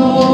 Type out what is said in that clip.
Oh.